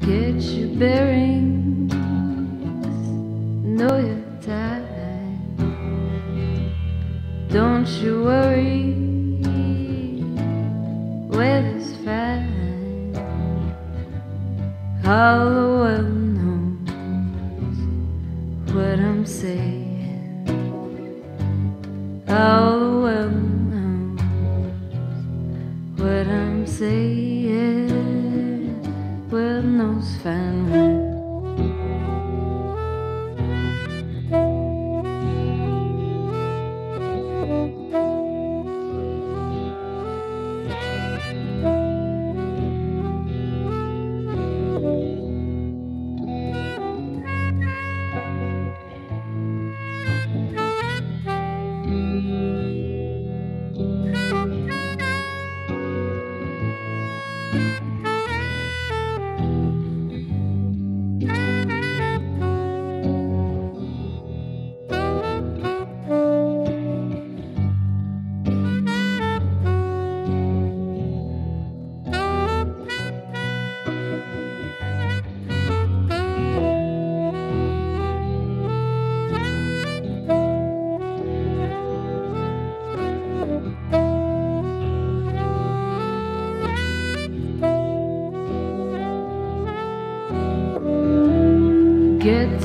Get your bearings, know your time. Don't you worry, weather's fine. All the world knows what I'm saying. All the world knows what I'm saying.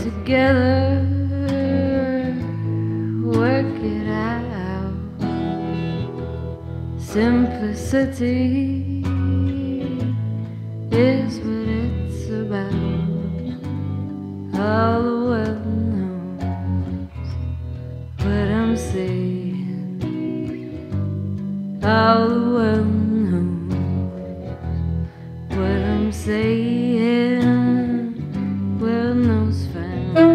Together, work it out. Simplicity is what it's about. All the world knows what I'm saying. All the world was found.